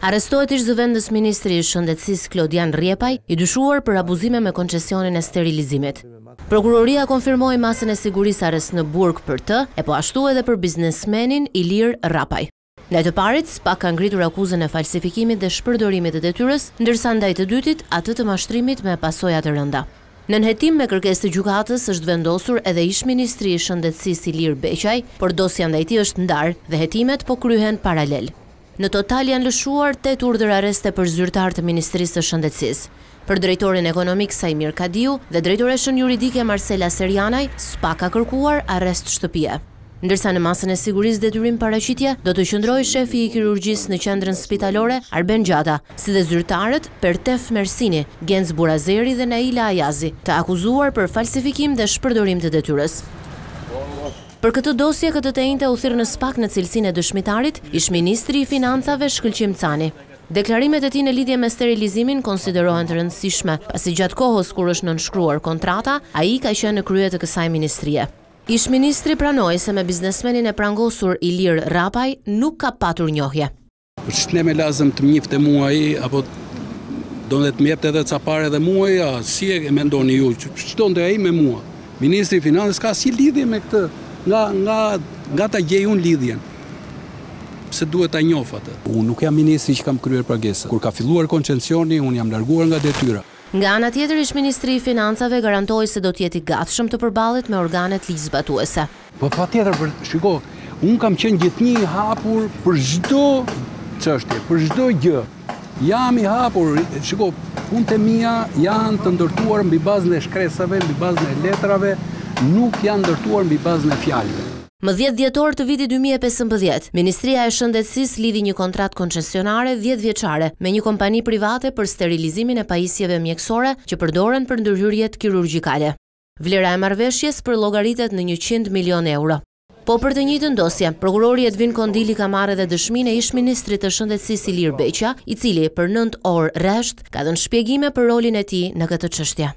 Arrestohet ish-zëvendësministri i Shëndetësisë Klodian Rrjepaj, i dyshuar për abuzime me koncesionin e sterilizimit. Prokuroria konfirmoi masën e sigurisë arrest në burg për të, e po ashtu edhe për biznesmenin Ilir Rrapaj. Ndaj të parit, SPAK ka ngritur akuzën e falsifikimit dhe shpërdorimit të detyrës, ndërsa ndaj të dytit, atë të mashtrimit me pasoja të rënda. Nën hetim me kërkesë të gjykatës është vendosur edhe ish-ministri i Shëndetësisë Ilir Beqaj, por dosja ndaj tij është ndarë dhe hetimet po kryhen paralel. Në total janë lëshuar tetë urdhër arreste për zyrtarë të Ministrisë së Shëndetësisë. Për drejtorin ekonomik Saimir Kadiu dhe drejtoreshën juridike Marsela Serjani, SPAK ka kërkuar arrest shtëpie. Ndërsa në masën e sigurisë detyrim paraqitje do të qëndrojë shefi i kirurgjisë në Qendrën Spitalore, Arben Gjata, si dhe zyrtarët Pertef Mersini, Genc Burazeri dhe Naila Ajazi, të akuzuar për falsifikim dhe shpërdorim të detyrës. Për këtë dosje këtë të enjte u thirr në SPAK në cilësinë e dëshmitarit, ish-ministri i Financave, Shkëlqim Cani. Deklarimet e tij në lidhje me sterilizimin konsiderohen të rëndësishme, pasi gjatë kohës kur është nënshkruar kontrata, ai ka qenë në krye të kësaj ministrie. Ish-ministri pranoi se me biznesmenin e prangosur Ilir Rrapaj nuk ka patur njohje. Po ç'ne me lazëm të më njifte mua ai apo donte të më jepte edhe ca pare dhe mua ai, a si e mendoni ju, ç'donte ai me mua? Ministri i Financës ka, çfarë lidhje me këtë, nga ta gjej unë lidhjen. Pse duhet ta njoh atë? Unë nuk jam ministri që kam kryer pagesat. Kur ka filluar koncesioni, unë jam larguar nga detyra. Nga ana tjetër, ish-ministri i Financave garantoi se do të jetë i gatshëm të përballet me organet ligjzbatuese. Po patjetër, shiko, unë kam qenë gjithnjë i hapur për çdo çështje, për çdo gjë. Jam i hapur, shiko, punët e mia janë të ndërtuar mbi bazën e shkresave, mbi bazën e letrave, nuk janë ndërtuar mbi bazën e fjalëve. Më dhjetë dhjetor të vitit dy mijë e pesëmbëdhjetë, Ministria e Shëndetësisë lidhi një kontratë koncesionare dhjetë vjeçare me një kompani private për sterilizimin e pajisjeve mjekësore që përdoren për ndërhyrjet kirurgjikale. Vlera e marrëveshjes përllogaritet në njëqind milionë euro. Po për të njëjtën dosje, prokurori Edvin Kondili ka marrë edhe dëshminë e ish-ministrit të Shëndetësisë Ilir Beqja, i cili për nëntë orë rresht ka dhënë shpjegime për rolin e tij në këtë çështje.